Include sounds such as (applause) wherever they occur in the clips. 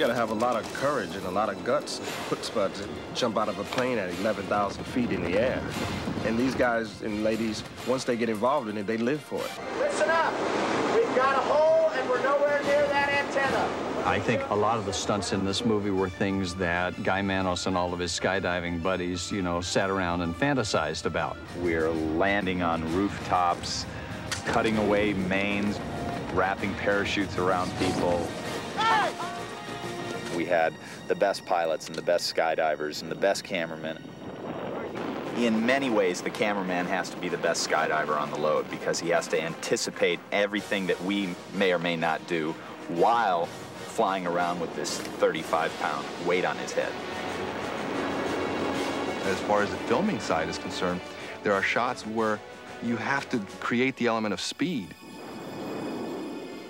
gotta have a lot of courage and a lot of guts and chutzpah to jump out of a plane at 11,000 feet in the air. And these guys and ladies, once they get involved in it, they live for it. Listen up. We've got a hole and we're nowhere near that antenna. I think a lot of the stunts in this movie were things that Guy Manos and all of his skydiving buddies, you know, sat around and fantasized about. We're landing on rooftops, cutting away mains, wrapping parachutes around people. Hey! We had the best pilots and the best skydivers and the best cameramen. In many ways, the cameraman has to be the best skydiver on the load because he has to anticipate everything that we may or may not do while flying around with this 35-pound weight on his head. As far as the filming side is concerned, there are shots where you have to create the element of speed.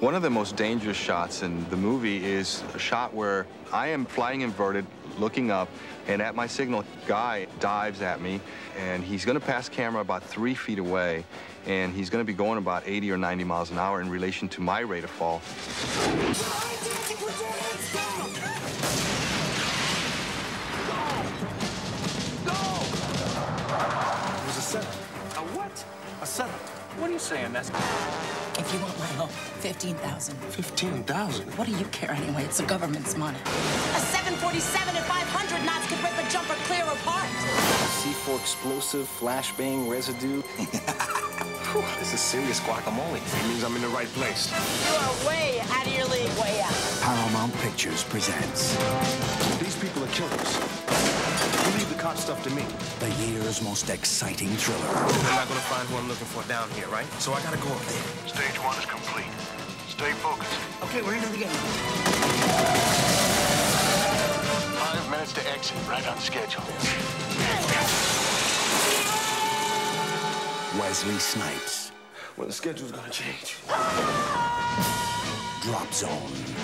One of the most dangerous shots in the movie is a shot where I am flying inverted, looking up, and at my signal, Guy dives at me, and he's gonna pass camera about three feet away, and he's gonna be going about 80 or 90 miles an hour in relation to my rate of fall. A setup. A what are you saying? That's. If you want my help, 15,000. 15,000? What do you care anyway? It's the government's money. A 747 at 500 knots could rip a jumper clear apart. C4 explosive, flashbang, residue. (laughs) this is serious guacamole. It means I'm in the right place. You are way out of your league, way out. Paramount Pictures presents. These people are killers. You leave the stuff to me. The year's most exciting thriller. I'm not gonna find who I'm looking for down here, right? So I gotta go up there. Stage one is complete. Stay focused. Okay, we're into the game. Five minutes to exit, right on schedule. Wesley Snipes. Well, the schedule's gonna change. Drop Zone.